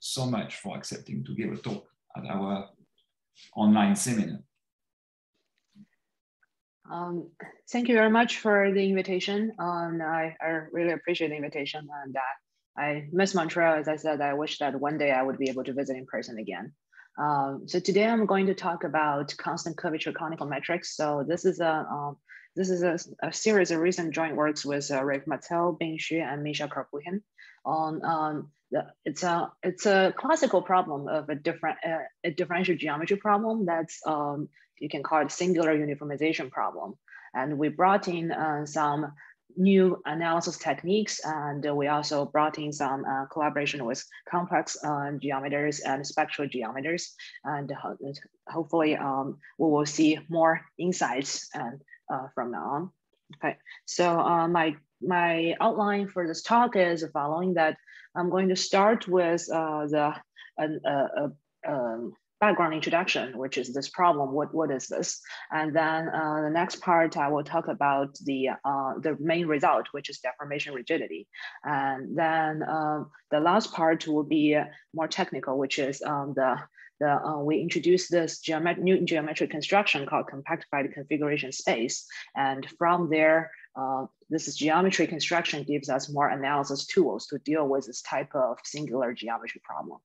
so much for accepting to give a talk at our online seminar. Um, thank you very much for the invitation. Um, I, I really appreciate the invitation and uh, I miss Montreal. As I said, I wish that one day I would be able to visit in person again. Um, so today I'm going to talk about constant curvature conical metrics. So this is a um, this is a, a, series of recent joint works with uh, Rafe Mazzeo, Bin Xu, and Misha Karpukhin on um, it's a it's a classical problem of a different uh, a differential geometry problem that's um, you can call it singular uniformization problem. And we brought in uh, some new analysis techniques, and we also brought in some uh, collaboration with complex uh, geometers and spectral geometers, and ho hopefully um, we will see more insights and, uh, from now on. Okay, so uh, my my outline for this talk is the following that I'm going to start with uh, the uh, um, background introduction, which is this problem, what, what is this? And then uh, the next part, I will talk about the, uh, the main result, which is deformation rigidity. And then um, the last part will be more technical, which is um, the, the uh, we introduced this geomet Newton geometric construction called compactified configuration space. And from there, uh, this is geometry construction gives us more analysis tools to deal with this type of singular geometry problem.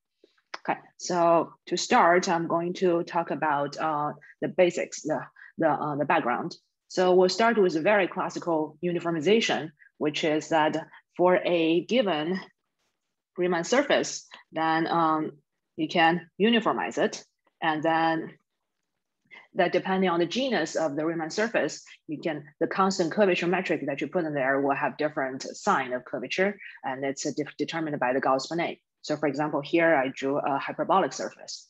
Okay, so to start, I'm going to talk about uh, the basics, the, the, uh, the background. So we'll start with a very classical uniformization, which is that for a given Riemann surface, then um, you can uniformize it. And then that depending on the genus of the Riemann surface, you can, the constant curvature metric that you put in there will have different sign of curvature, and it's determined by the Gauss-Bonnet. So for example, here I drew a hyperbolic surface.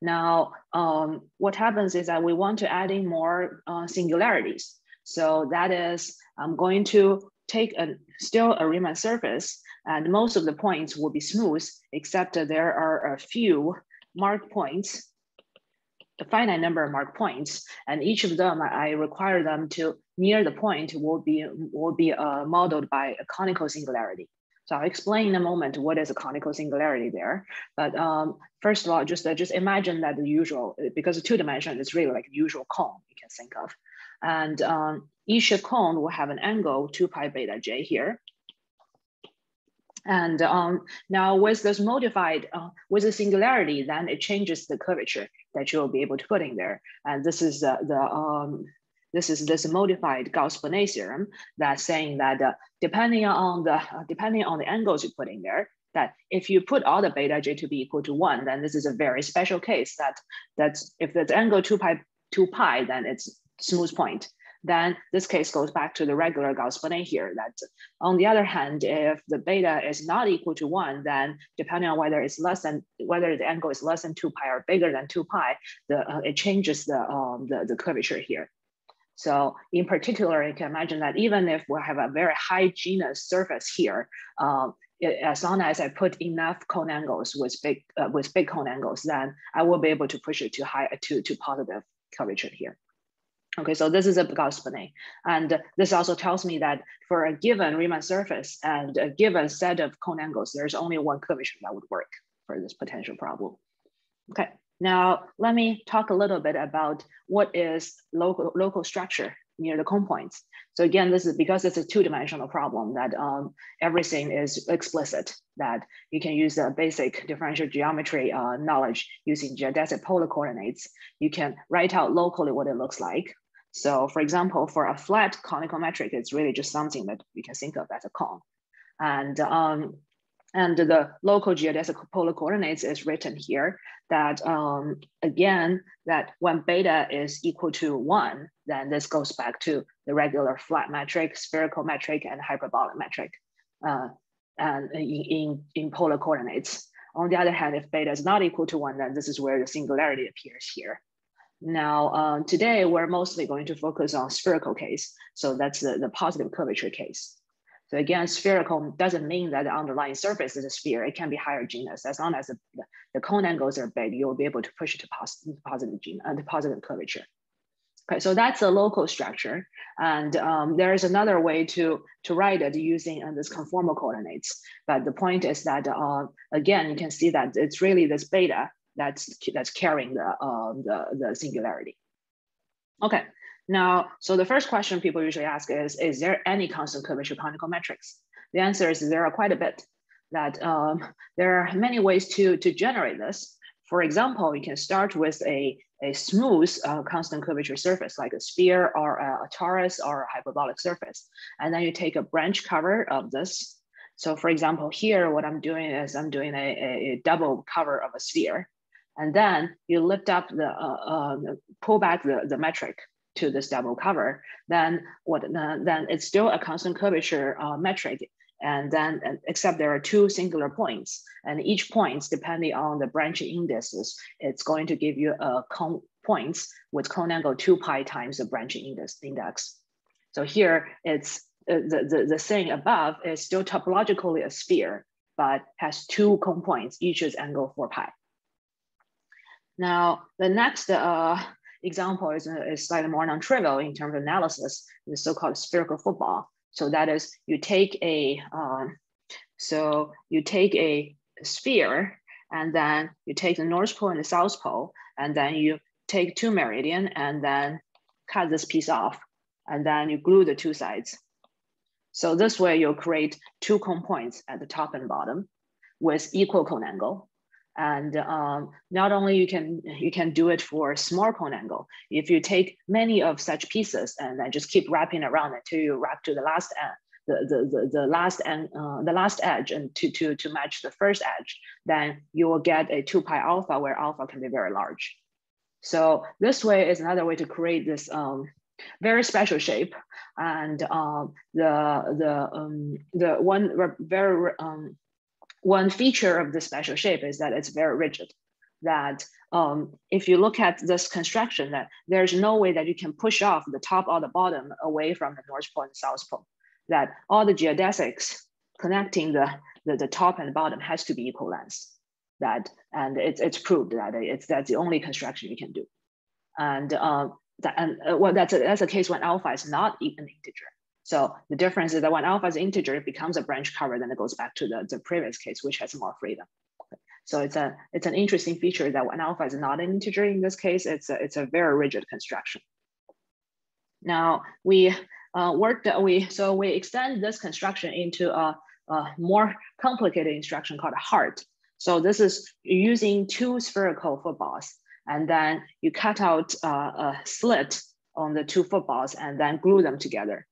Now, um, what happens is that we want to add in more uh, singularities. So that is, I'm going to take a still a Riemann surface and most of the points will be smooth, except there are a few mark points, a finite number of mark points, and each of them I require them to near the point will be will be uh, modeled by a conical singularity. So I'll explain in a moment what is a conical singularity there. But um, first of all, just, uh, just imagine that the usual, because two dimension is really like usual cone you can think of. And um, each cone will have an angle 2 pi beta j here. And um, now with this modified, uh, with the singularity, then it changes the curvature that you'll be able to put in there. And this is uh, the, um, this is this modified Gauss-Bonnet theorem that's saying that uh, depending on the uh, depending on the angles you put in there, that if you put all the beta j to be equal to one, then this is a very special case that that's if the angle two pi two pi, then it's smooth point. Then this case goes back to the regular Gauss-Bonnet here. That on the other hand, if the beta is not equal to one, then depending on whether it's less than whether the angle is less than two pi or bigger than two pi, the uh, it changes the um the, the curvature here. So in particular, you can imagine that even if we have a very high genus surface here, um, it, as long as I put enough cone angles with big uh, with big cone angles, then I will be able to push it to high to, to positive curvature here. Okay, so this is a Gauss-Bonnet. And this also tells me that for a given Riemann surface and a given set of cone angles, there's only one curvature that would work for this potential problem. Okay, now, let me talk a little bit about what is local, local structure near the cone points. So again, this is because it's a two-dimensional problem that um, everything is explicit, that you can use the basic differential geometry uh, knowledge using geodesic polar coordinates. You can write out locally what it looks like. So for example, for a flat conical metric, it's really just something that we can think of as a cone. And um, and the local geodesic polar coordinates is written here that um, again, that when beta is equal to one, then this goes back to the regular flat metric, spherical metric, and hyperbolic metric uh, and in, in, in polar coordinates. On the other hand, if beta is not equal to one, then this is where the singularity appears here. Now, um, today we're mostly going to focus on spherical case. So that's the, the positive curvature case. So again, spherical doesn't mean that the underlying surface is a sphere. It can be higher genus. As long as the, the cone angles are big, you'll be able to push it to positive, positive, gene, uh, positive curvature. Okay, so that's a local structure. And um, there is another way to, to write it using uh, this conformal coordinates. But the point is that, uh, again, you can see that it's really this beta that's, that's carrying the, uh, the, the singularity. Okay, now, so the first question people usually ask is, is there any constant curvature conical metrics? The answer is there are quite a bit that um, there are many ways to, to generate this. For example, you can start with a, a smooth uh, constant curvature surface like a sphere or a, a, torus or a hyperbolic surface. And then you take a branch cover of this. So for example, here, what I'm doing is I'm doing a, a double cover of a sphere. And then you lift up the, uh, uh, pull back the, the metric to this double cover, then what? Uh, then it's still a constant curvature uh, metric and then except there are two singular points and each points depending on the branching indices it's going to give you a cone points with cone angle 2 pi times the branching index index so here it's uh, the, the, the thing above is still topologically a sphere but has two cone points each is angle 4 pi now the next uh, example is, uh, is slightly more non-trivial in terms of analysis the so-called spherical football so that is you take a, um, so you take a sphere and then you take the North Pole and the South Pole, and then you take two meridian and then cut this piece off, and then you glue the two sides. So this way you'll create two cone points at the top and bottom with equal cone angle. And um, not only you can you can do it for small cone angle. If you take many of such pieces and then just keep wrapping around until you wrap to the last end, the, the, the, the last end, uh, the last edge and to, to, to match the first edge, then you will get a two pi alpha where alpha can be very large. So this way is another way to create this um, very special shape. And um, the, the, um, the one very um, one feature of the special shape is that it's very rigid. That um, if you look at this construction, that there's no way that you can push off the top or the bottom away from the North Pole and South Pole. That all the geodesics connecting the, the, the top and the bottom has to be equal length. That and it's it's proved that it's that's the only construction you can do. And um, that and uh, well, that's a, that's a case when alpha is not an integer. So the difference is that when alpha is integer, it becomes a branch cover, then it goes back to the, the previous case, which has more freedom. So it's a it's an interesting feature that when alpha is not an integer in this case, it's a, it's a very rigid construction. Now we uh, worked we so we extend this construction into a, a more complicated instruction called a heart. So this is using two spherical footballs, and then you cut out uh, a slit on the two footballs and then glue them together.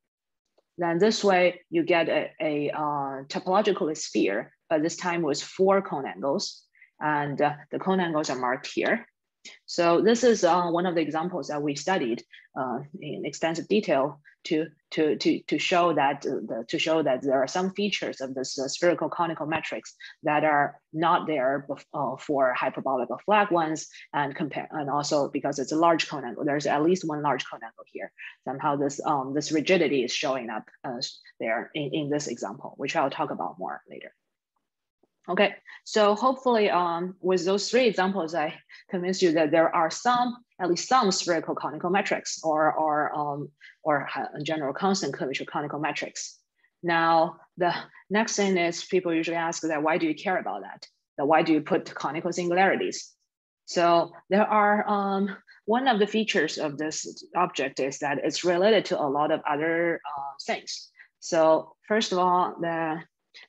Then this way you get a, a uh, topological sphere, but this time with four cone angles. And uh, the cone angles are marked here. So this is uh, one of the examples that we studied uh, in extensive detail to, to, to, to, show that, uh, the, to show that there are some features of this uh, spherical conical metrics that are not there uh, for hyperbolic or flat ones and compare and also because it's a large cone angle, there's at least one large cone angle here. Somehow this, um, this rigidity is showing up uh, there in, in this example, which I'll talk about more later. Okay, so hopefully um, with those three examples, I convinced you that there are some, at least some spherical conical metrics or, or, um, or general constant curvature conical metrics. Now, the next thing is people usually ask that why do you care about that? That why do you put conical singularities? So there are, um, one of the features of this object is that it's related to a lot of other uh, things. So first of all, the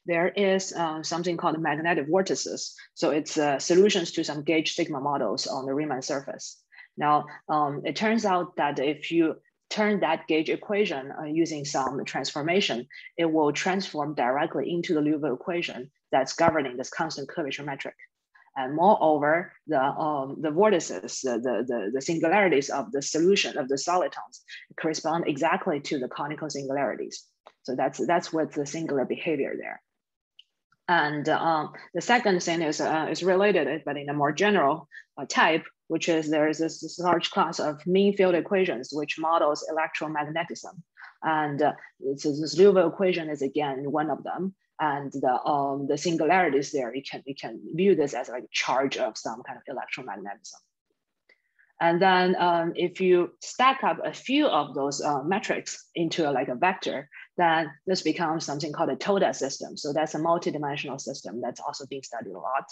there is uh, something called magnetic vortices. So it's uh, solutions to some gauge sigma models on the Riemann surface. Now, um, it turns out that if you turn that gauge equation uh, using some transformation, it will transform directly into the Liouville equation that's governing this constant curvature metric. And moreover, the, um, the vortices, the, the, the, the, singularities of the solution of the solitons correspond exactly to the conical singularities. So that's, that's what's the singular behavior there. And um, the second thing is, uh, is related, but in a more general uh, type, which is there is this, large class of mean field equations which models electromagnetism. And uh, so this Liouville equation is again one of them. And the, um, the singularities there, you can, you can view this as like charge of some kind of electromagnetism. And then um, if you stack up a few of those uh, metrics into a, like a vector, then this becomes something called a TODA system. So that's a multi-dimensional system that's also being studied a lot.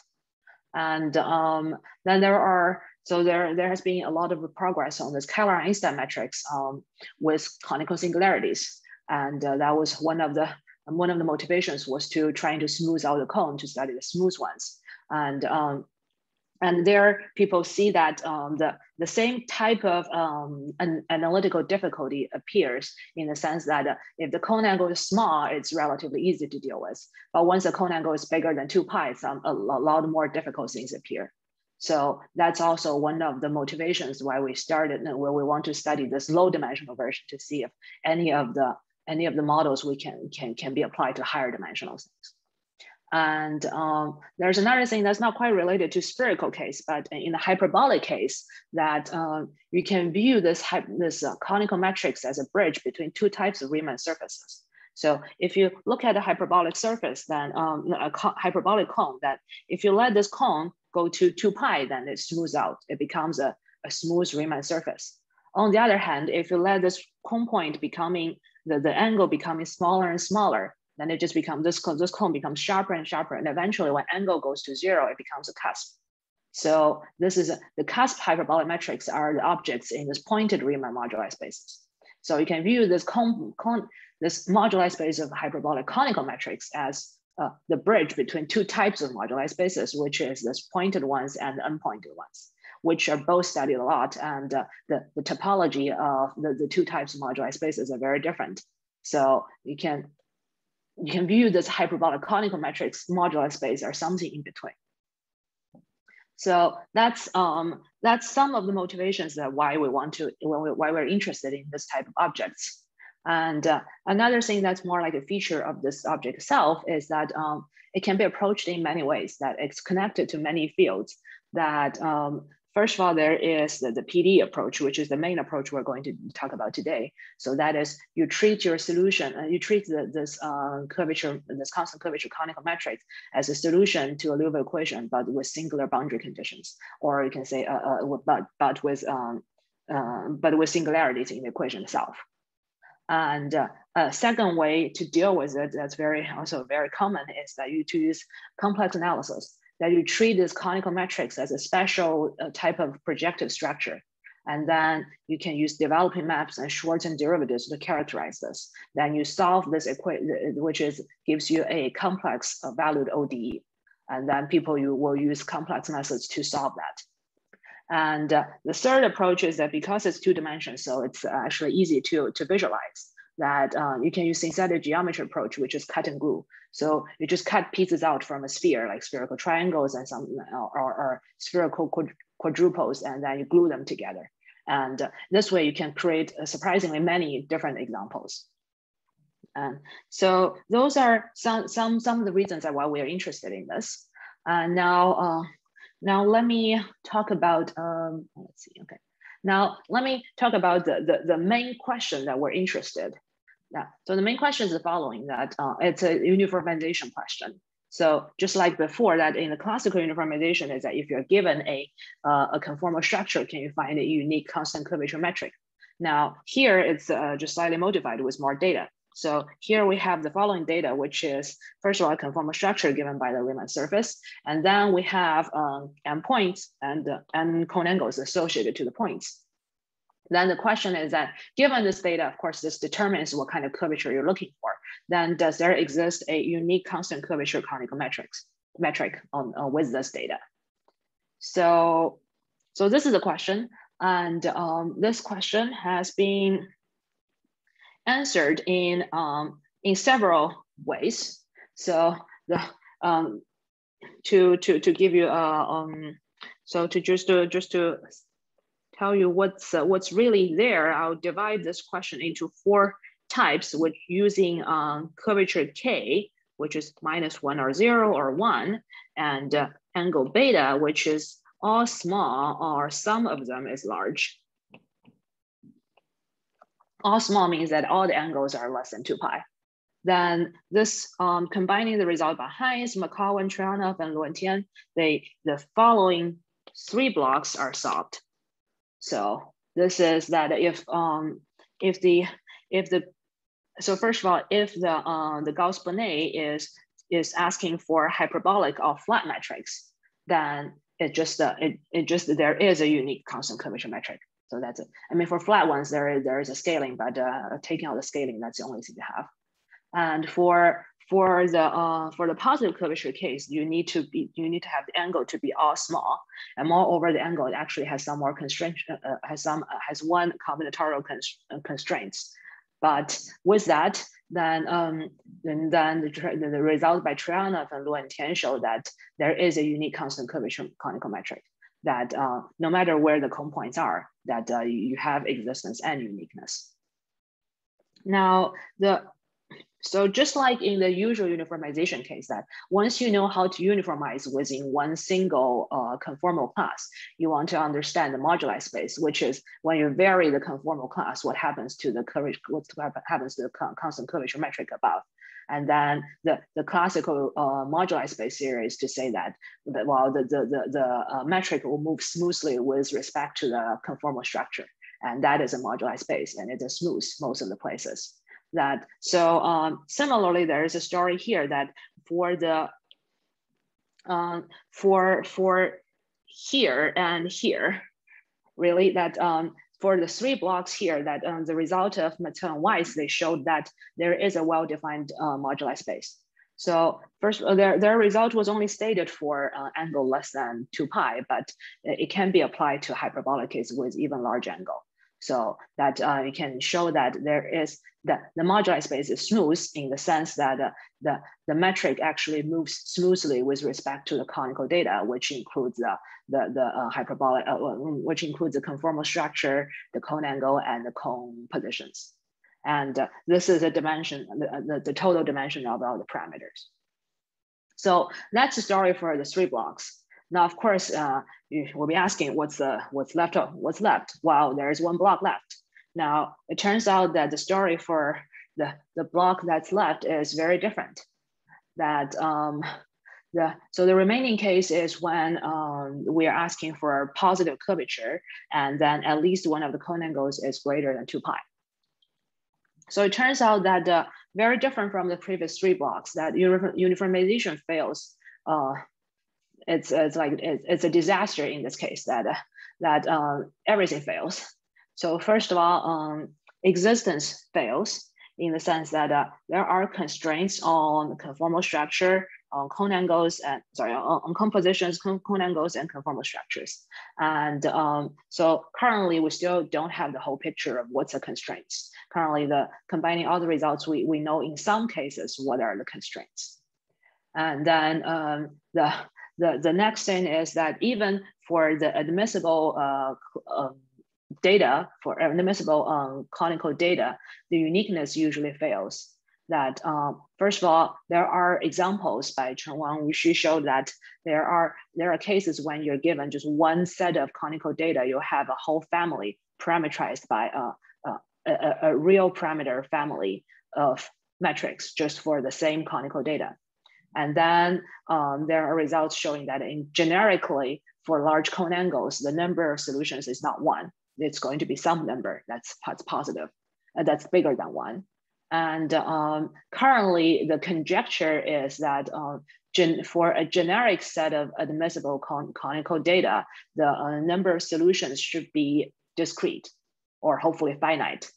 And um, then there are, so there, there has been a lot of progress on this Kähler-Einstein metrics um, with conical singularities. And uh, that was one of the one of the motivations was to trying to smooth out the cone to study the smooth ones. And um, and there people see that um, the, the same type of um, an analytical difficulty appears in the sense that uh, if the cone angle is small, it's relatively easy to deal with. But once the cone angle is bigger than two pi, some, a, a lot more difficult things appear. So that's also one of the motivations why we started and where we want to study this low dimensional version to see if any of the any of the models we can can can be applied to higher dimensional things. And um, there's another thing that's not quite related to spherical case, but in the hyperbolic case, that um, you can view this, this uh, conical matrix as a bridge between two types of Riemann surfaces. So if you look at a hyperbolic surface, then um, a hyperbolic cone, that if you let this cone go to 2 pi, then it smooths out. It becomes a, a smooth Riemann surface. On the other hand, if you let this cone point becoming, the, the angle becoming smaller and smaller, then it just becomes, this, because this cone becomes sharper and sharper. And eventually when angle goes to zero, it becomes a cusp. So this is the cusp hyperbolic metrics are the objects in this pointed Riemann moduli spaces. So you can view this cone, cone this moduli space of hyperbolic conical metrics as uh, the bridge between two types of moduli spaces, which is this pointed ones and unpointed ones, which are both studied a lot. And uh, the, the topology of the, the two types of moduli spaces are very different. So you can you can view this hyperbolic conical matrix modular space or something in between. So that's um, that's some of the motivations that why we want to why we're interested in this type of objects. And uh, another thing that's more like a feature of this object itself is that um, it can be approached in many ways. That it's connected to many fields. That um, First of all, there is the, the PD approach, which is the main approach we're going to talk about today. So that is you treat your solution, uh, you treat the, this uh, curvature, this constant curvature conical matrix as a solution to a Liouville equation, but with singular boundary conditions, or you can say, uh, uh, but, but with um, uh, but with singularities in the equation itself. And uh, a second way to deal with it that's very also very common is that you to use complex analysis that you treat this conical matrix as a special uh, type of projective structure. And then you can use developing maps and Schwarzian derivatives to characterize this. Then you solve this equation, which is gives you a complex uh, valued ODE. And then people you will use complex methods to solve that. And uh, the third approach is that because it's two dimensions, so it's actually easy to, to visualize that uh, you can use synthetic geometry approach, which is cut and glue. So you just cut pieces out from a sphere, like spherical triangles and some or, or spherical quadruples, and then you glue them together. And uh, this way you can create surprisingly many different examples. And so those are some, some, some of the reasons why we are interested in this. And now, uh, now let me talk about, um, let's see, okay. Now, let me talk about the, the, the, main question that we're interested yeah. So the main question is the following: that uh, it's a uniformization question. So just like before, that in the classical uniformization is that if you're given a uh, a conformal structure, can you find a unique constant curvature metric? Now here it's uh, just slightly modified with more data. So here we have the following data, which is first of all a conformal structure given by the Riemann surface, and then we have um, endpoints and uh, and cone angles associated to the points. Then the question is that given this data, of course, this determines what kind of curvature you're looking for. Then does there exist a unique constant curvature conical metrics metric on, uh, with this data? So, so this is a question. And um, this question has been answered in, um, in several ways. So the, um, to, to, to give you, uh, um, so to just to, just to tell you what's uh, what's really there, I'll divide this question into four types, which using um, curvature k, which is minus one or zero or one, and uh, angle beta, which is all small or some of them is large. All small means that all the angles are less than two pi. Then this um, combining the result by Heins, McOwen, Troyanov, and Luan Tian, they the following three blocks are solved. So this is that if um if the if the so first of all, if the uh, the Gauss-Bonnet is is asking for hyperbolic or flat metrics, then it just uh, it, it just there is a unique constant curvature metric. So that's it. I mean, for flat ones, there is there is a scaling, but uh, taking out the scaling, that's the only thing to have. And for for the uh, for the positive curvature case, you need to be you need to have the angle to be all small, and moreover, the angle actually has some more constraints, uh, uh has some uh, has one combinatorial cons uh, constraints. But with that, then um, then, then the, the result by Troyanov and Luo and Tian show that there is a unique constant curvature conical metric that uh, no matter where the cone points are, that you have existence and uniqueness. Now, the so just like in the usual uniformization case that once you know how to uniformize within one single uh, conformal class, you want to understand the moduli space, which is when you vary the conformal class, what happens to the curvature, what happens to the constant curvature metric above. And then the, the classical uh, moduli space series to say that, that well, the, the, the, the uh, metric will move smoothly with respect to the conformal structure. And that is a moduli space and it is smooth most of the places that. So um, similarly, there is a story here that for the um, for for here and here, really that um, for the three blocks here, that um, the result of Mazzeo and Weiss, they showed that there is a well-defined uh, moduli space. So first, uh, their, their result was only stated for uh, angle less than 2 pi, but it can be applied to hyperbolic case with even large angle. So that uh, you can show that there is the, the moduli space is smooth in the sense that uh, the, the metric actually moves smoothly with respect to the conical data, which includes the, the, the uh, hyperbolic, uh, which includes the conformal structure, the cone angle, and the cone positions. And uh, this is a dimension, the, the, the total dimension of all the parameters. So that's the story for the three blocks. Now, of course, uh, you will be asking what's the what's left of, what's left. Well, there is one block left. Now, it turns out that the story for the, the block that's left is very different. That um, the, so the remaining case is when um, we are asking for a positive curvature and then at least one of the cone angles is greater than two pi. So it turns out that uh, very different from the previous three blocks that uniformization fails uh, it's it's like it's, a disaster in this case that that um, everything fails. So first of all, um, existence fails in the sense that uh, there are constraints on conformal structure, on cone angles, and sorry, on, on compositions, cone, cone angles, and conformal structures. And um, so currently, we still don't have the whole picture of what's the constraints. Currently, the combining all the results, we, we know in some cases what are the constraints. And then um, the the, the next thing is that even for the admissible uh, uh, data, for admissible um, conical data, the uniqueness usually fails. That um, first of all, there are examples by Chen Wang, she showed that there are there are cases when you're given just one set of conical data, you have a whole family parameterized by a, a, a real parameter family of metrics just for the same conical data. And then um, there are results showing that in generically for large cone angles, the number of solutions is not one. It's going to be some number that's, that's positive, and that's bigger than one. And um, currently the conjecture is that um, for a generic set of admissible con conical data, the uh, number of solutions should be discrete or hopefully finite.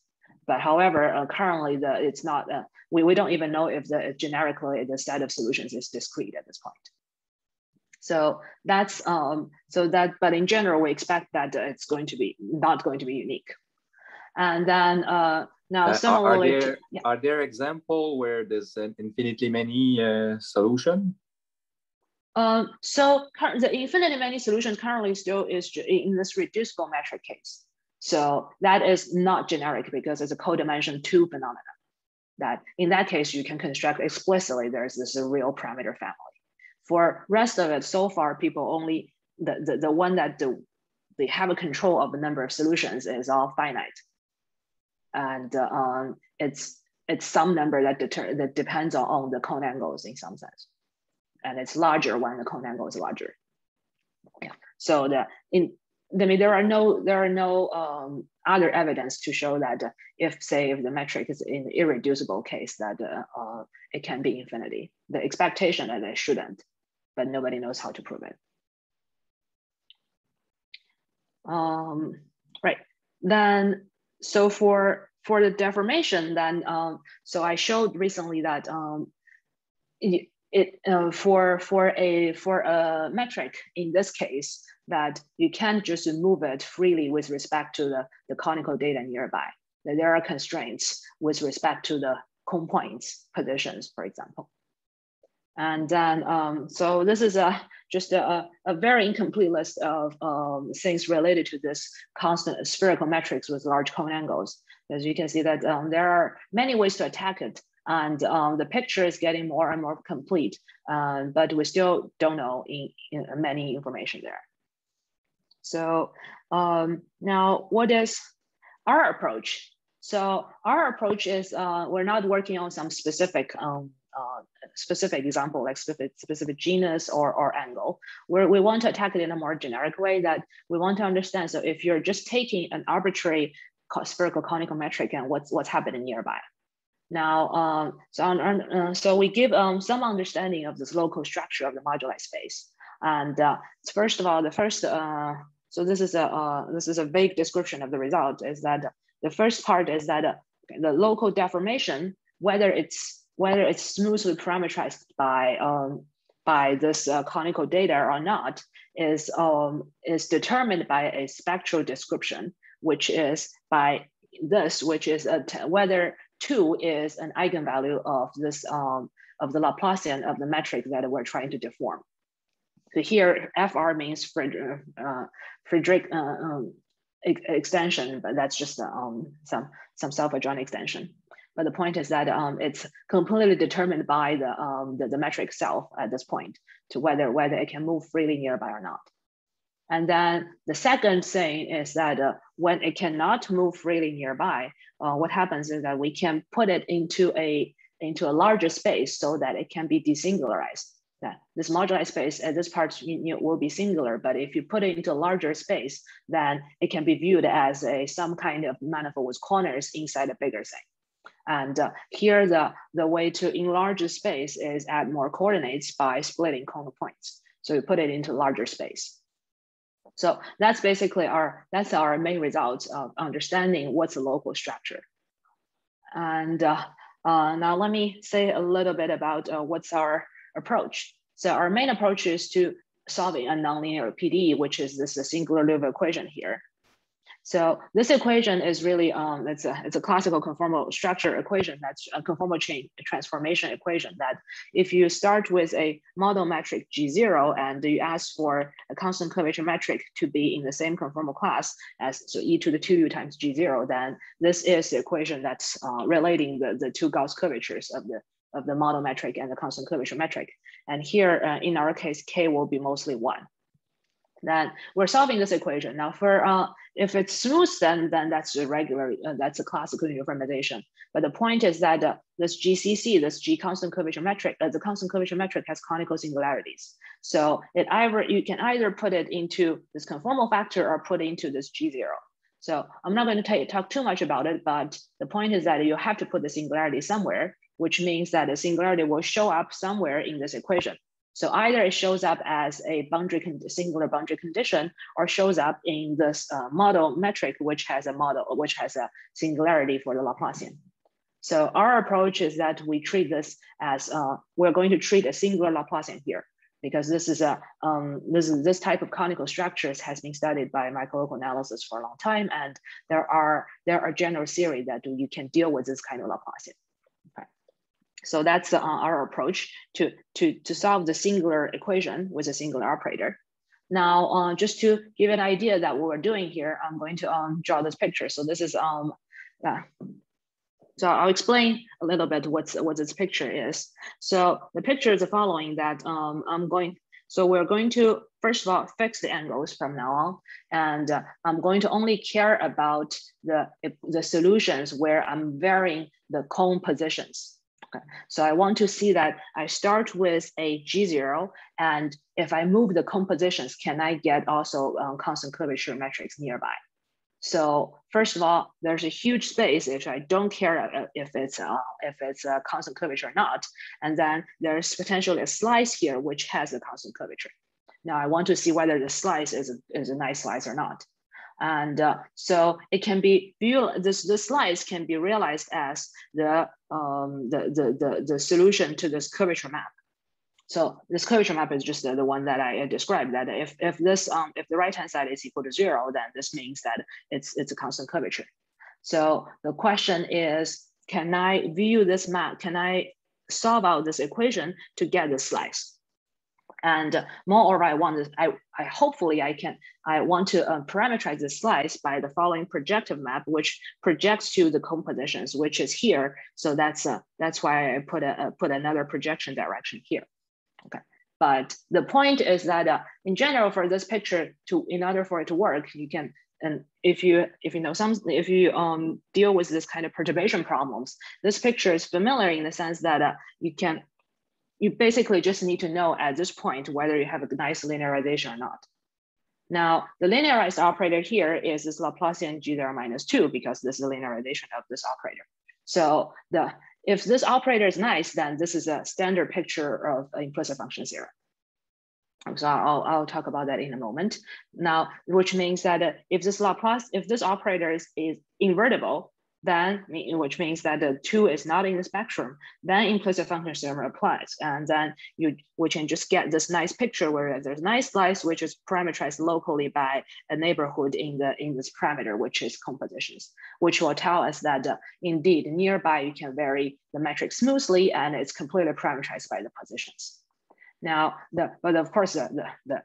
But however, uh, currently the, it's not, uh, we, we don't even know if the if generically the set of solutions is discrete at this point. So that's, um, so that, but in general, we expect that uh, it's going to be, not going to be unique. And then uh, now uh, similarly- are, there, yeah. are there example where there's an infinitely many uh, solution? Um, so the infinitely many solutions currently still is in this reducible metric case. So that is not generic because it's a codimension two phenomenon. That in that case, you can construct explicitly there's this real parameter family. For rest of it, so far, people only, the, the, the one that the, they have a control of the number of solutions is all finite. And uh, um, it's, it's some number that, deter, that depends on, on the cone angles in some sense. And it's larger when the cone angle is larger. Yeah. So the in I mean, there are no there are no um, other evidence to show that if say if the metric is in irreducible case that uh, uh, it can be infinity. The expectation that it shouldn't, but nobody knows how to prove it. Um, right then, so for for the deformation, then um, so I showed recently that um, it, it uh, for for a for a metric in this case that you can't just move it freely with respect to the, the conical data nearby. That there are constraints with respect to the cone points positions, for example. And then, um, so this is a, just a, a very incomplete list of um, things related to this constant spherical metrics with large cone angles. As you can see that um, there are many ways to attack it. And um, the picture is getting more and more complete, uh, but we still don't know in, in many information there. So um, now what is our approach? So our approach is uh, we're not working on some specific um, uh, specific example, like specific, specific genus or, or angle, where we want to attack it in a more generic way that we want to understand. So if you're just taking an arbitrary spherical conical metric and what's, what's happening nearby. Now, um, so, on, uh, so we give um, some understanding of this local structure of the moduli space. And uh, first of all, the first, uh, so this is a uh, this is a vague description of the result. Is that the first part is that uh, the local deformation, whether it's whether it's smoothly parameterized by um, by this uh, conical data or not, is um, is determined by a spectral description, which is by this, which is a whether two is an eigenvalue of this um, of the Laplacian of the metric that we're trying to deform. So here, FR means Friedrich, uh, Friedrich uh, um, extension, but that's just um, some, some self-adjoint extension. But the point is that um, it's completely determined by the, um, the, the, metric itself at this point to whether, whether it can move freely nearby or not. And then the second thing is that uh, when it cannot move freely nearby, uh, what happens is that we can put it into a, into a larger space so that it can be desingularized that this moduli space at this part you know, will be singular, but if you put it into a larger space, then it can be viewed as a some kind of manifold with corners inside a bigger thing. And uh, here, the, the way to enlarge the space is add more coordinates by splitting corner points. So you put it into larger space. So that's basically our, that's our main results of understanding what's the local structure. And uh, uh, now let me say a little bit about uh, what's our approach. So our main approach is to solving a nonlinear PDE, which is this singular Liouville equation here. So this equation is really, um, it's, a, it's a classical conformal structure equation that's a conformal chain transformation equation that if you start with a model metric G0 and you ask for a constant curvature metric to be in the same conformal class as so e to the 2u times G0, then this is the equation that's uh, relating the, the two Gauss curvatures of the of the model metric and the constant curvature metric. And here, uh, in our case, k will be mostly one. Then we're solving this equation. Now for, uh, if it's smooth, then, then that's a regular, uh, that's a classical uniformization. But the point is that uh, this GCC, this G constant curvature metric, uh, the constant curvature metric has conical singularities. So it either, you can either put it into this conformal factor or put it into this G0. So I'm not going to talk too much about it, but the point is that you have to put the singularity somewhere which means that the singularity will show up somewhere in this equation. So either it shows up as a boundary singular boundary condition or shows up in this uh, model metric, which has a model, which has a singularity for the Laplacian. So our approach is that we treat this as, uh, we're going to treat a singular Laplacian here because this is a, um, this, is, this type of conical structures has been studied by microlocal analysis for a long time. And there are, there are general theory that you can deal with this kind of Laplacian. So that's uh, our approach to, to, to solve the singular equation with a singular operator. Now, uh, just to give an idea that what we're doing here, I'm going to um, draw this picture. So this is, um, so I'll explain a little bit what's, what this picture is. So the picture is the following that um, I'm going, so we're going to, first of all, fix the angles from now on. And uh, I'm going to only care about the, the solutions where I'm varying the cone positions. Okay, so I want to see that I start with a G0, and if I move the compositions, can I get also um, constant curvature metrics nearby? So first of all, there's a huge space which I don't care uh, if it's uh, if it's a constant curvature or not. And then there's potentially a slice here which has a constant curvature. Now I want to see whether the slice is a, is a nice slice or not. And uh, so it can be this the slice can be realized as the, um, the, the, the, the solution to this curvature map. So this curvature map is just the, the one that I described that if, if this, um, if the right-hand side is equal to zero, then this means that it's, it's a constant curvature. So the question is, can I view this map? Can I solve out this equation to get the slice? And moreover, I want to, I, I hopefully I can, I want to uh, parameterize the slice by the following projective map, which projects to the compositions, which is here. So that's, uh, that's why I put a, put another projection direction here. Okay. But the point is that uh, in general, for this picture to, in order for it to work, you can, and if you, if you know some, if you um, deal with this kind of perturbation problems, this picture is familiar in the sense that uh, you can, you basically just need to know at this point whether you have a nice linearization or not. Now, the linearized operator here is this Laplacian G zero minus two because this is the linearization of this operator. So the if this operator is nice, then this is a standard picture of implicit function zero. So I'll, I'll talk about that in a moment. Now, which means that if this Laplace, if this operator is, is invertible, then which means that the two is not in the spectrum, then implicit function theorem applies. And then you we can just get this nice picture where there's nice slice, which is parameterized locally by a neighborhood in the in this parameter, which is compositions, which will tell us that uh, indeed nearby you can vary the metric smoothly and it's completely parameterized by the positions. Now, the but of course the, the,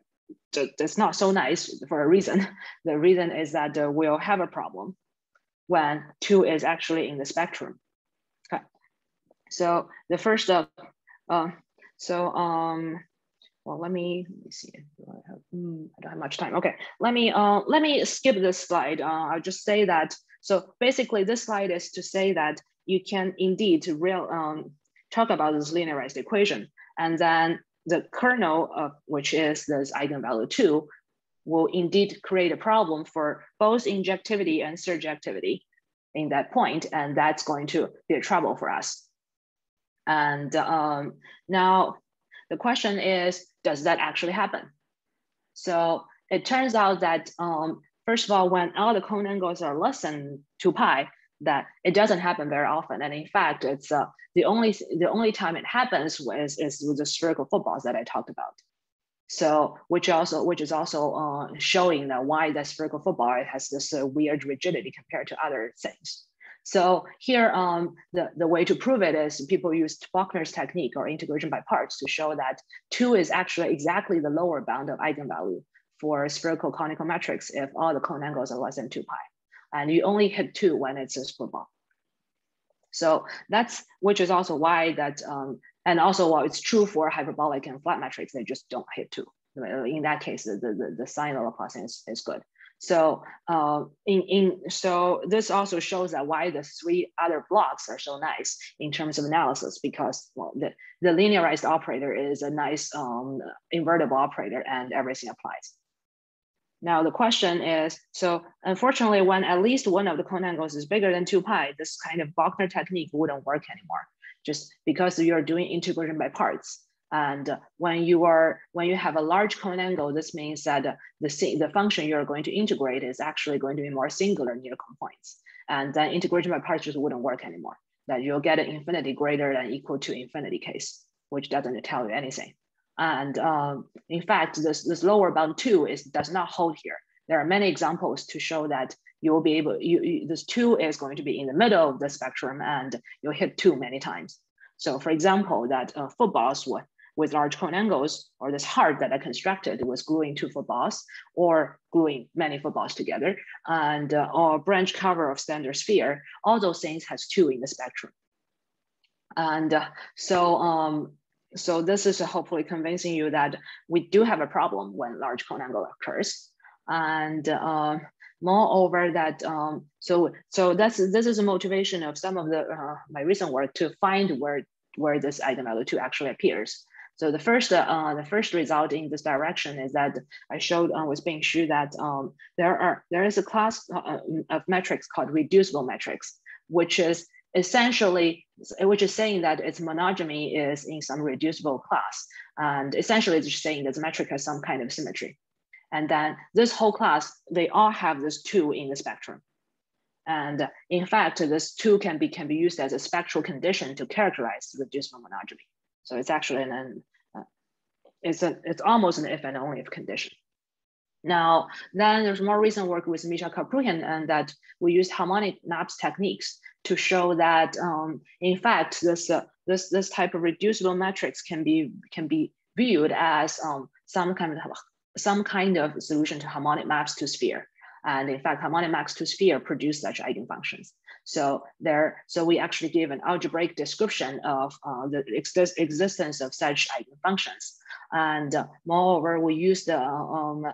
the it's not so nice for a reason. The reason is that uh, we'll have a problem when two is actually in the spectrum. Okay, so the first, uh, uh, so um, well, let me let me see. Do I have? Mm, I don't have much time. Okay, let me uh, let me skip this slide. Uh, I'll just say that. So basically, this slide is to say that you can indeed real um, talk about this linearized equation, and then the kernel of which is this eigenvalue two will indeed create a problem for both injectivity and surjectivity in that point, and that's going to be a trouble for us. And um, now the question is, does that actually happen? So it turns out that um, first of all, when all the cone angles are less than two pi, that it doesn't happen very often. And in fact, it's uh, the only the only time it happens is, is with the spherical footballs that I talked about. So which also which is also uh, showing that why the spherical football has this uh, weird rigidity compared to other things. So here, um, the, the way to prove it is people used Bochner's technique or integration by parts to show that two is actually exactly the lower bound of eigenvalue for spherical conical metrics if all the cone angles are less than two pi. And you only hit two when it's a football. So that's, which is also why that um, and also, while it's true for hyperbolic and flat metrics, they just don't hit two. In that case, the, the, the sign of Laplacian is, is good. So uh, in, in so this also shows that why the three other blocks are so nice in terms of analysis because well the, the linearized operator is a nice um, invertible operator and everything applies. Now the question is, so unfortunately, when at least one of the cone angles is bigger than two pi, this kind of Bochner technique wouldn't work anymore just because you're doing integration by parts. And when you are when you have a large cone angle, this means that the, the function you're going to integrate is actually going to be more singular near cone points. And then integration by parts just wouldn't work anymore. That you'll get an infinity greater than equal to infinity case, which doesn't tell you anything. And um, in fact, this, this lower bound two is does not hold here. There are many examples to show that you will be able, you, you, this two is going to be in the middle of the spectrum and you'll hit two many times. So for example, that uh, footballs with, with large cone angles or this heart that I constructed was gluing two footballs or gluing many footballs together and uh, or branch cover of standard sphere, all those things has two in the spectrum. And uh, so, um, so this is hopefully convincing you that we do have a problem when large cone angle occurs. And uh, Moreover, that um, so so that's this is a motivation of some of the uh, my recent work to find where where this eigenvalue two actually appears. So the first, uh, the first result in this direction is that I showed uh, with Xu that um, there are there is a class uh, of metrics called reducible metrics, which is essentially, which is saying that its monodromy is in some reducible class, and essentially it's just saying that the metric has some kind of symmetry, and then this whole class they all have this two in the spectrum. And in fact, this two can be can be used as a spectral condition to characterize reducible monodromy. So it's actually an, uh, it's, a, it's almost an if and only if condition. Now, then there's more recent work with Misha Karpukhin and that we use harmonic maps techniques to show that, um, in fact, this, uh, this, this type of reducible metrics can be, can be viewed as um, some, kind of, some kind of solution to harmonic maps to sphere. And in fact, harmonic maps to sphere produce such eigenfunctions. So there, so we actually give an algebraic description of uh, the existence of such eigenfunctions. And uh, moreover, we use the um,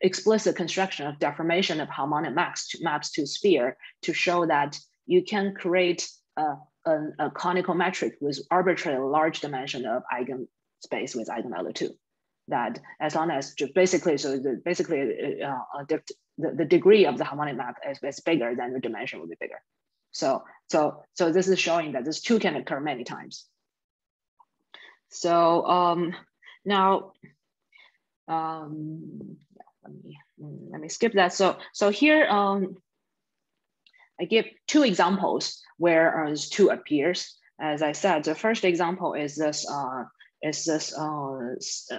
explicit construction of deformation of harmonic maps to, maps to sphere to show that you can create a, a, a conical metric with arbitrarily large dimension of eigenspace with eigenvalue two. That as long as just basically, so the, basically uh, uh the, the degree of the harmonic map is, is bigger, than the dimension will be bigger. So, so, so this is showing that this two can occur many times. So um, now, um, let me let me skip that. So, so here um, I give two examples where uh, two appears. As I said, the first example is this uh, is this uh, uh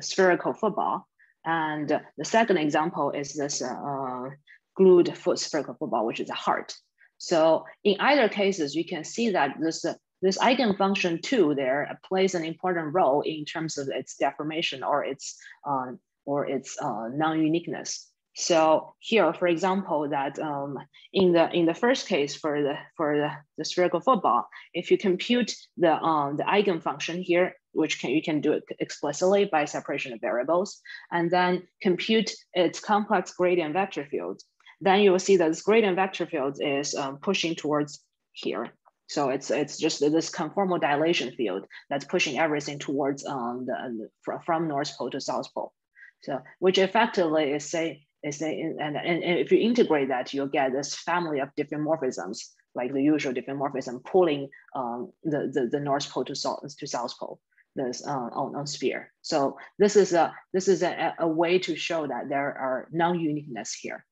spherical football. And the second example is this uh, glued foot spherical football, which is a heart. So in either cases, you can see that this, uh, this eigenfunction two there plays an important role in terms of its deformation or its, uh, or its uh, non-uniqueness. So here, for example, that um, in the in the first case for the for the, the spherical football, if you compute the um, the eigenfunction here, which can you can do it explicitly by separation of variables, and then compute its complex gradient vector field, then you will see that this gradient vector field is um, pushing towards here. So it's it's just this conformal dilation field that's pushing everything towards um, the, from north pole to south pole. So which effectively is say say and, and, and if you integrate that, you'll get this family of diffeomorphisms like the usual different diffeomorphism pulling um, the, the, the north pole to south to south pole this uh, on, on sphere. So this is a this is a, a way to show that there are non-uniqueness here.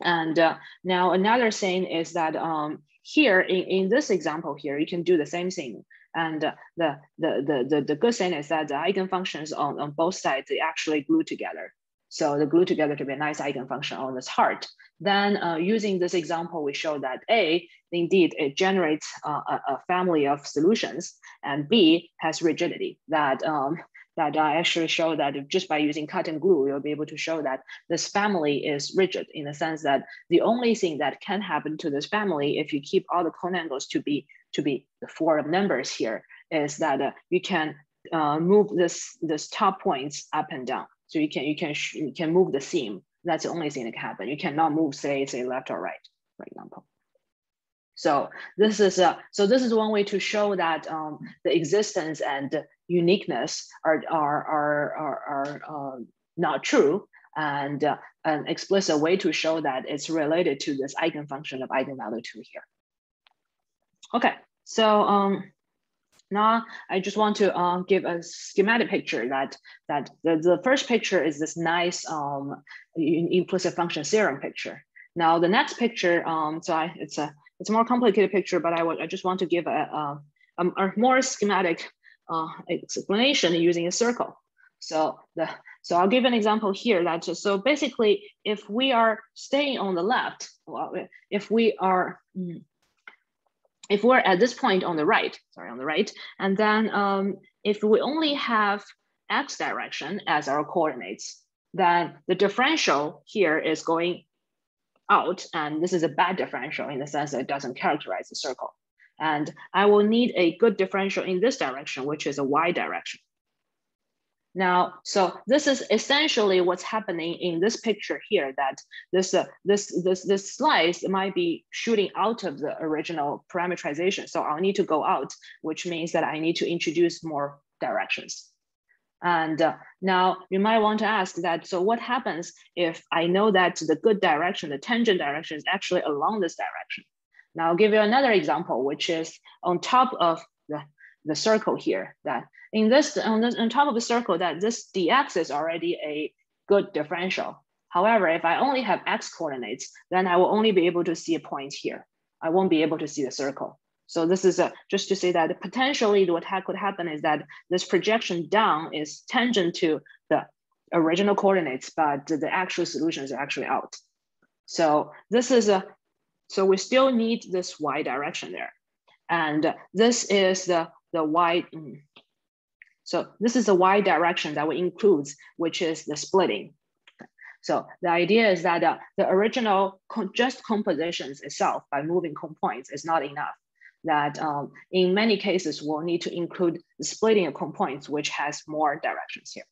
And uh, now another thing is that um, here in, in this example here, you can do the same thing. And uh, the, the, the, the, the good thing is that the eigenfunctions on, on both sides, they actually glue together. So the glue together to be a nice eigenfunction on this heart. Then uh, using this example, we show that A, indeed, it generates uh, a, family of solutions and B has rigidity that um, that I actually show that just by using cut and glue, you'll be able to show that this family is rigid in the sense that the only thing that can happen to this family if you keep all the cone angles to be to be the four numbers here is that uh, you can uh, move this this top points up and down. So you can you can you can move the seam. That's the only thing that can happen. You cannot move say say left or right, for example. So this is a, so this is one way to show that um, the existence and uniqueness are are are are, are uh, not true, and uh, an explicit way to show that it's related to this eigenfunction of eigenvalue two here. Okay, so um, now I just want to uh, give a schematic picture that that the, the first picture is this nice um, implicit function theorem picture. Now the next picture, um, so I, it's a it's a more complicated picture, but I, I just want to give a, a, a more schematic uh, explanation using a circle. So the so I'll give an example here that just, so basically if we are staying on the left, well, if we are hmm, if we're at this point on the right, sorry, on the right, and then um, if we only have x direction as our coordinates, then the differential here is going out. And this is a bad differential in the sense that it doesn't characterize the circle. And I will need a good differential in this direction, which is a y direction. Now, so this is essentially what's happening in this picture here that this, uh, this, this, this slice might be shooting out of the original parameterization. So I'll need to go out, which means that I need to introduce more directions. And uh, now you might want to ask that, so what happens if I know that the good direction, the tangent direction is actually along this direction? Now I'll give you another example, which is on top of the, the circle here that in this on, the, on top of the circle that this dx is already a good differential. However, if I only have x coordinates, then I will only be able to see a point here. I won't be able to see the circle. So this is a, just to say that potentially what ha could happen is that this projection down is tangent to the original coordinates, but the actual solution is actually out. So this is a, so we still need this y direction there. And this is the, the y, mm, so this is the y direction that we includes, which is the splitting. So the idea is that uh, the original just compositions itself by moving cone points is not enough. That um, in many cases, we'll need to include the splitting of which has more directions here.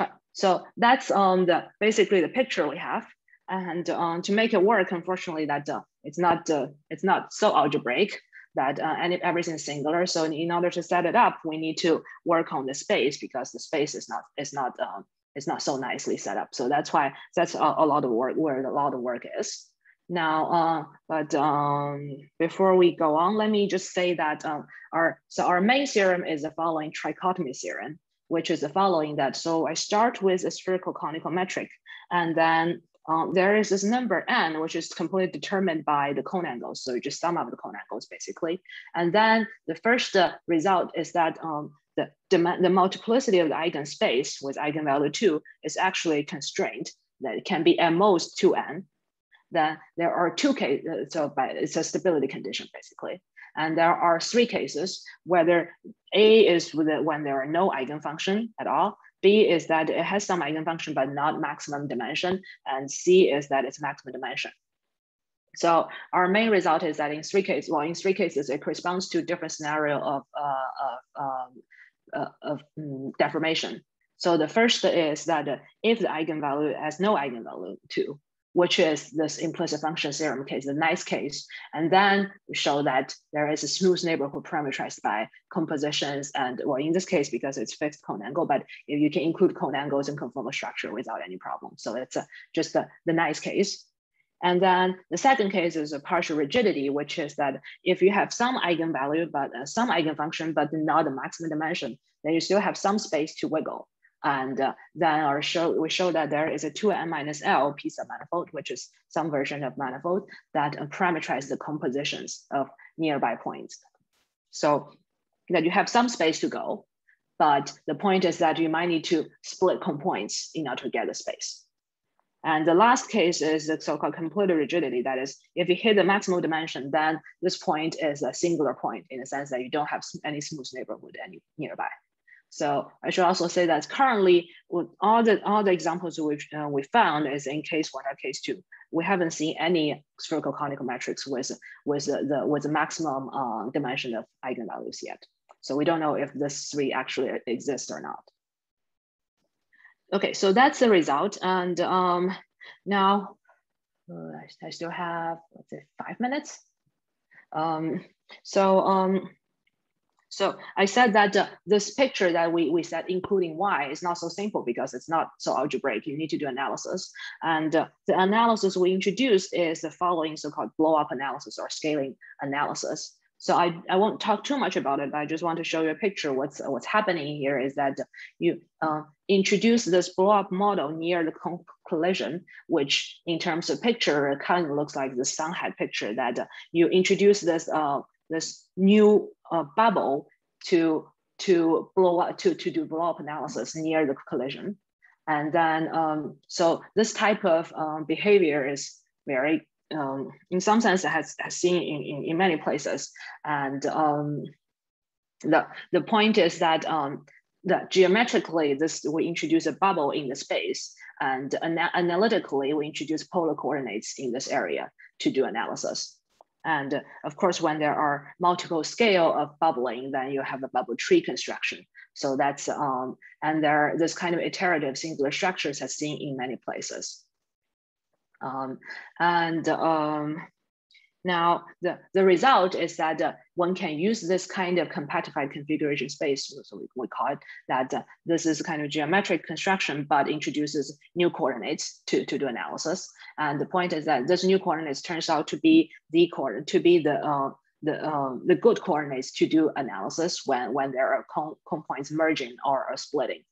Okay. So that's um, the basically the picture we have. And um, to make it work, unfortunately, that uh, it's not uh, it's not so algebraic that uh, and everything is singular. So in order to set it up, we need to work on the space because the space is not is not um, is not so nicely set up. So that's why that's a, a lot of work where a lot of work is. Now, uh, but um, before we go on, let me just say that um, our so our main theorem is the following trichotomy theorem, which is the following that so I start with a spherical conical metric, and then um, there is this number n, which is completely determined by the cone angles. So you just sum up the cone angles basically. And then the first uh, result is that um, the, the multiplicity of the eigenspace with eigenvalue two is actually constrained that it can be at most 2n. Then there are two cases, uh, so by, it's a stability condition basically. And there are three cases, whether A is when there are no eigenfunction at all, B is that it has some eigenfunction, but not maximum dimension. And C is that it's maximum dimension. So our main result is that in three cases, well, in three cases, it corresponds to different scenario of, uh, of, um, uh, of um, deformation. So the first is that if the eigenvalue has no eigenvalue two, which is this implicit function theorem case, the nice case. And then we show that there is a smooth neighborhood parameterized by cone positions and, well, in this case, because it's fixed cone angle, but if you can include cone angles and conformal structure without any problem. So it's a, just the, the nice case. And then the second case is a partial rigidity, which is that if you have some eigenvalue, but uh, some eigenfunction, but not the maximum dimension, then you still have some space to wiggle. And uh, then our show, we show that there is a 2n minus L piece of manifold, which is some version of manifold that uh, parameterize the cone positions of nearby points. So that you have some space to go, but the point is that you might need to split cone points in order to get the space. And the last case is the so-called complete rigidity. That is, if you hit the maximal dimension, then this point is a singular point in the sense that you don't have any smooth neighborhood any nearby. So I should also say that currently all the all the examples we uh, we found is in case one or case two. We haven't seen any spherical conical metrics with with the, the with the maximum uh, dimension of eigenvalues yet. So we don't know if this three actually exist or not. Okay, so that's the result. And um, now uh, I still have let's say five minutes. Um, so um, so I said that uh, this picture that we, we said, including Y, is not so simple because it's not so algebraic. You need to do analysis. And uh, the analysis we introduced is the following so-called blow-up analysis or scaling analysis. So I, I won't talk too much about it, but I just want to show you a picture. What's, what's happening here is that you uh, introduce this blow-up model near the collision, which in terms of picture, kind of looks like the sun hat picture that uh, you introduce this uh, this new uh, bubble to to blow up to, to do blow up analysis near the collision. And then, um, so this type of um, behavior is very, um, in some sense, has, has seen in, in, in many places. And um, the, the point is that um, that geometrically, this we introduce a bubble in the space, and ana analytically, we introduce polar coordinates in this area to do analysis. And of course, when there are multiple scale of bubbling, then you have a bubble tree construction. So that's, um, and there, this kind of iterative singular structures has seen in many places. Um, and um, now the, the result is that uh, one can use this kind of compactified configuration space, so we, we call it that uh, this is kind of geometric construction, but introduces new coordinates to, to do analysis. And the point is that this new coordinates turns out to be the coordinate, to be the, uh, the, uh, the good coordinates to do analysis when, when there are cone, cone points merging or, or splitting.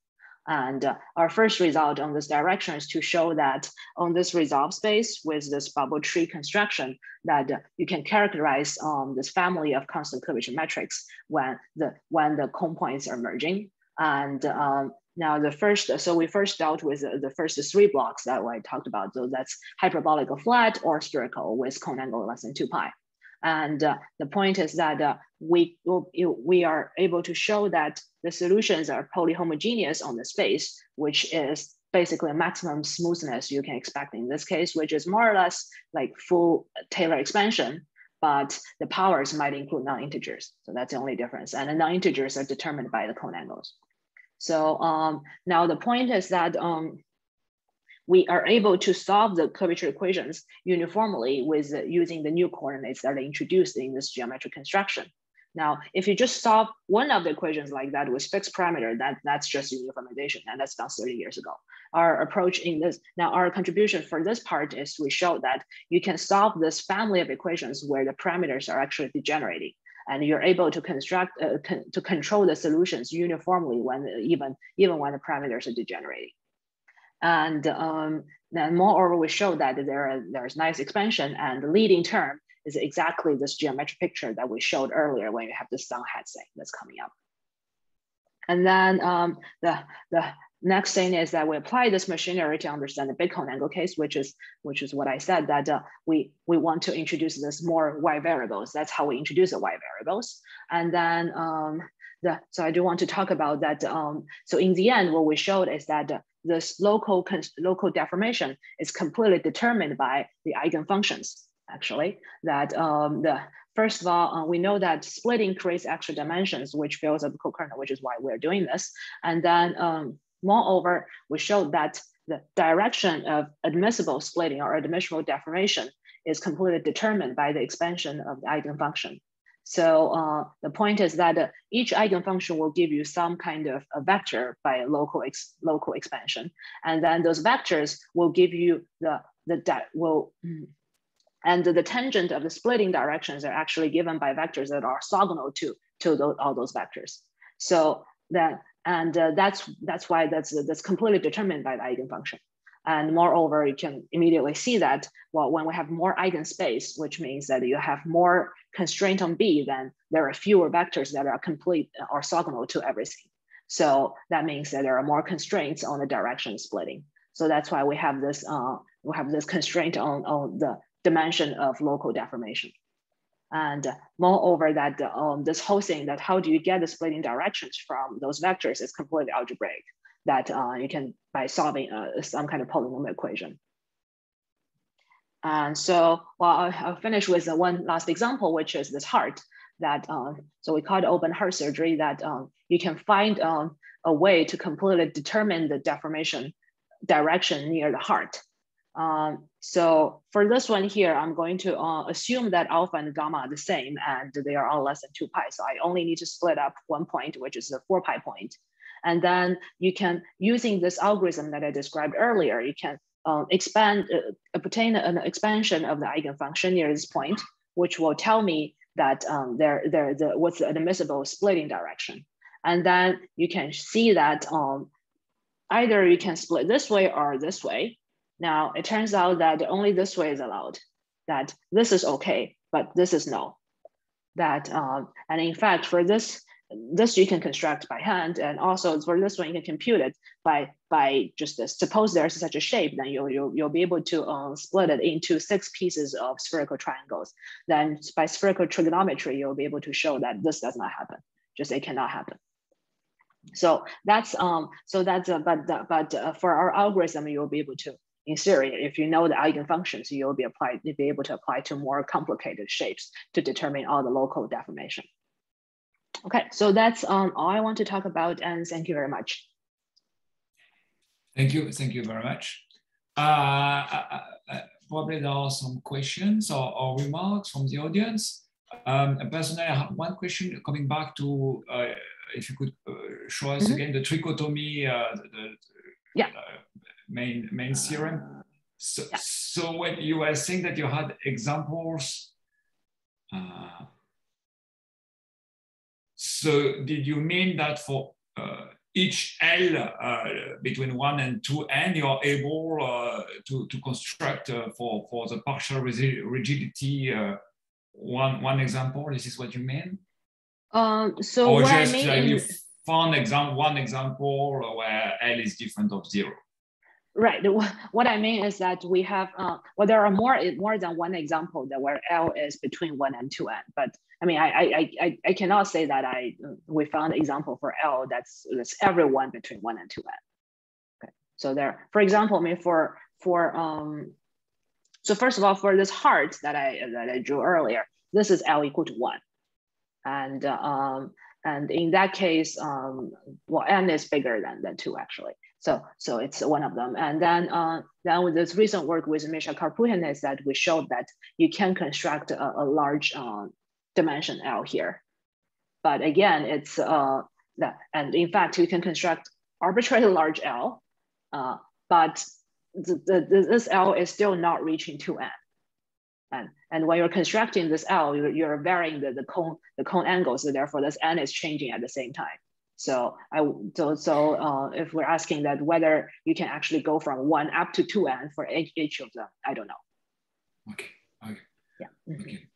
And uh, our first result on this direction is to show that on this resolve space with this bubble tree construction, that uh, you can characterize um, this family of constant curvature metrics when the when the cone points are merging. And um, now the first, so we first dealt with the first three blocks that I talked about. So that's hyperbolic or flat or spherical with cone angle less than two pi. And uh, the point is that uh, we, we are able to show that the solutions are polyhomogeneous on the space, which is basically a maximum smoothness you can expect in this case, which is more or less like full Taylor expansion, but the powers might include non-integers. So that's the only difference. And the non-integers are determined by the cone angles. So um, now the point is that um, we are able to solve the curvature equations uniformly with uh, using the new coordinates that are introduced in this geometric construction. Now, if you just solve one of the equations like that with fixed parameter, that, that's just uniformization, and that's done 30 years ago. Our approach in this, now our contribution for this part is we show that you can solve this family of equations where the parameters are actually degenerating, and you're able to construct, uh, con to control the solutions uniformly when even, even when the parameters are degenerating. And um, then moreover, we show that there are, there's nice expansion and the leading term is exactly this geometric picture that we showed earlier when you have the sun hat thing that's coming up. And then um, the, the next thing is that we apply this machinery to understand the big cone angle case, which is which is what I said that uh, we we want to introduce this more y variables. That's how we introduce the y variables. And then um, the so I do want to talk about that. Um, so in the end, what we showed is that uh, this local, local deformation is completely determined by the eigenfunctions, actually, that um, the First of all, uh, we know that splitting creates extra dimensions, which fills up the co-kernel, which is why we're doing this. And then um, moreover, we showed that the direction of admissible splitting or admissible deformation is completely determined by the expansion of the eigenfunction. So uh, the point is that uh, each eigenfunction will give you some kind of a vector by local ex local expansion, and then those vectors will give you the the that will. And the, the tangent of the splitting directions are actually given by vectors that are orthogonal to to those, all those vectors. So that and uh, that's that's why that's that's completely determined by the eigenfunction. And moreover, you can immediately see that, well, when we have more eigenspace, which means that you have more constraint on B, then there are fewer vectors that are complete orthogonal to everything. So that means that there are more constraints on the direction splitting. So that's why we have this, uh, we have this constraint on, on the dimension of local deformation. And moreover, that um, this whole thing that how do you get the splitting directions from those vectors is completely algebraic that uh, you can by solving uh, some kind of polynomial equation. And so, well, I'll, finish with one last example, which is this heart that, so we call it open heart surgery that um, you can find um, a way to completely determine the deformation direction near the heart. Um, so for this one here, I'm going to uh, assume that alpha and gamma are the same and they are all less than two pi. So I only need to split up one point, which is the four pi point. And then you can, using this algorithm that I described earlier, you can um, expand, uh, obtain an expansion of the eigenfunction near this point, which will tell me that um, there, there, the, what's the admissible splitting direction. And then you can see that um, either you can split this way or this way. Now, it turns out that only this way is allowed, that this is okay, but this is no. That, um, and in fact, for this this you can construct by hand, and also for this one you can compute it by by just uh, suppose there's such a shape, then you'll you'll, you'll be able to uh, split it into six pieces of spherical triangles. Then by spherical trigonometry, you'll be able to show that this does not happen. Just it cannot happen. So that's um so that's uh, but uh, but uh, for our algorithm, you'll be able to in theory, if you know the eigenfunctions, you'll be applied, you'll be able to apply to more complicated shapes to determine all the local deformation. Okay, so that's um, all I want to talk about and thank you very much. Thank you, thank you very much. Uh, uh, uh, uh probably there are some questions or, or remarks from the audience. Um, personally, I have one question coming back to uh, if you could uh, show us mm -hmm. again the trichotomy, the, the, yeah. main main theorem. So, yeah. so when you were saying that you had examples so did you mean that for uh, each L uh, between one and two N, you're able uh, to, to construct uh, for, for the partial rigidity uh, one, one example? This is what you mean? Um, so or just I mean uh, you found example, one example where L is different of zero? Right. What I mean is that we have, uh, well, there are more more than one example that where L is between one and two n. But I mean, I I I, I cannot say that I we found an example for L that's that's everyone between one and two n. Okay. So there, for example, I mean for for um, so first of all, for this heart that I that I drew earlier, this is L equal to one, and um, and in that case, um, well, n is bigger than than two actually. So, so it's one of them. And then, uh, then with this recent work with Misha Karpukhin is that we showed that you can construct a, a large uh, dimension L here. But again, it's uh, that, and in fact, you can construct arbitrarily large L, uh, but the, the, this L is still not reaching 2n. And, and when you're constructing this L, you're, you're varying the, the, cone, the cone angle, so therefore this n is changing at the same time. So I so so uh, if we're asking that whether you can actually go from one up to two n for each, each of them, I don't know. Okay. Okay. Yeah. Mm-hmm. Okay.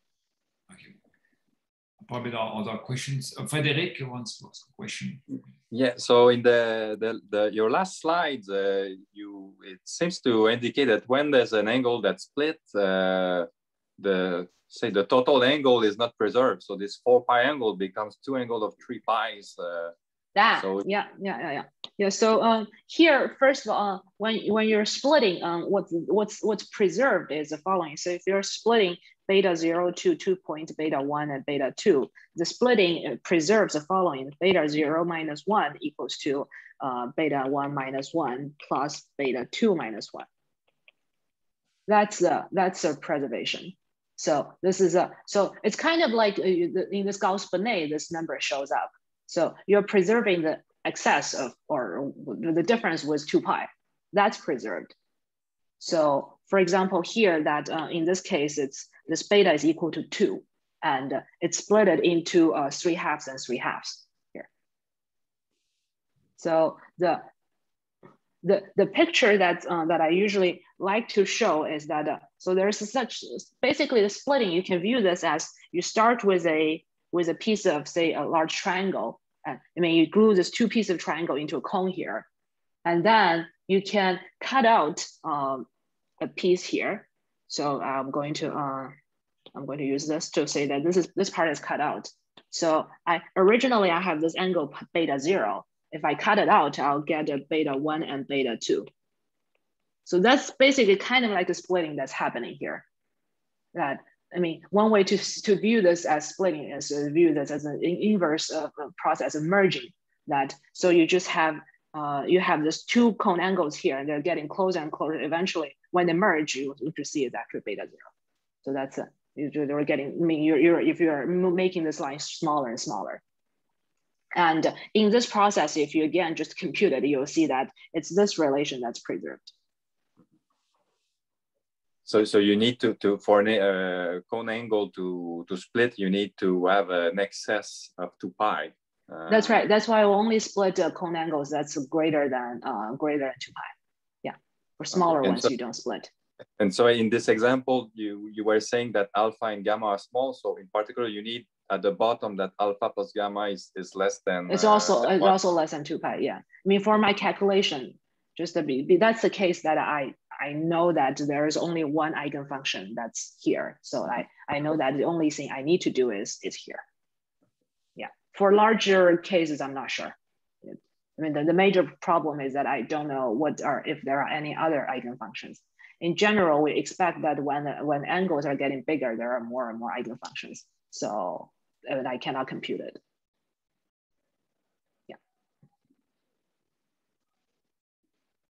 Probably there are other questions. Uh, Frederic wants to ask a question. Yeah. So in the the, the your last slide, uh, you it seems to indicate that when there's an angle that's split, uh, the say the total angle is not preserved. So this four pi angle becomes two angle of three pi's. Uh, that so, yeah yeah yeah yeah. Yeah so um here first of all when when you're splitting um what's what's what's preserved is the following. So if you're splitting beta 0 to 2 point beta 1 and beta 2 the splitting uh, preserves the following. Beta 0 minus 1 equals to uh, beta 1 minus 1 plus beta 2 minus 1 that's the that's the preservation. So this is a so it's kind of like uh, in this Gauss-Bonnet this number shows up so you're preserving the excess of, or the difference with two pi, that's preserved. So for example, here that uh, in this case, it's this beta is equal to two and uh, it's split it into uh, three halves and three halves here. So the, the, the picture that, uh, that I usually like to show is that, uh, so there's such, basically the splitting, you can view this as you start with a with a piece of, say, a large triangle. And I mean, you glue this two pieces of triangle into a cone here. And then you can cut out um, a piece here. So I'm going to, uh, I'm going to use this to say that this is this part is cut out. So I originally I have this angle beta zero. If I cut it out, I'll get a beta one and beta two. So that's basically kind of like the splitting that's happening here. That I mean, one way to, to view this as splitting is to view this as an inverse of a process of merging that. So you just have, uh, you have this two cone angles here and they're getting closer and closer. Eventually, when they merge, you, you see it's actually beta zero. So that's, a, you're getting, I mean, you're, you're, if you're making this line smaller and smaller. And in this process, if you again just compute it, you'll see that it's this relation that's preserved. So, so you need to, to for a uh, cone angle to, to split, you need to have an excess of two pi. Uh, that's right. That's why we only split uh, cone angles that's greater than uh, greater than two pi. Yeah, for smaller okay. ones, so, you don't split. And so in this example, you, you were saying that alpha and gamma are small. So in particular, you need at the bottom that alpha plus gamma is, is less than. It's also uh, it's also less than two pi. Yeah, I mean for my calculation, just to be, that's the case that I I know that there is only one eigenfunction that's here. So I, I know that the only thing I need to do is, is here. Yeah, for larger cases, I'm not sure. I mean, the, the major problem is that I don't know what are, if there are any other eigenfunctions. In general, we expect that when, when angles are getting bigger, there are more and more eigenfunctions. So and I cannot compute it.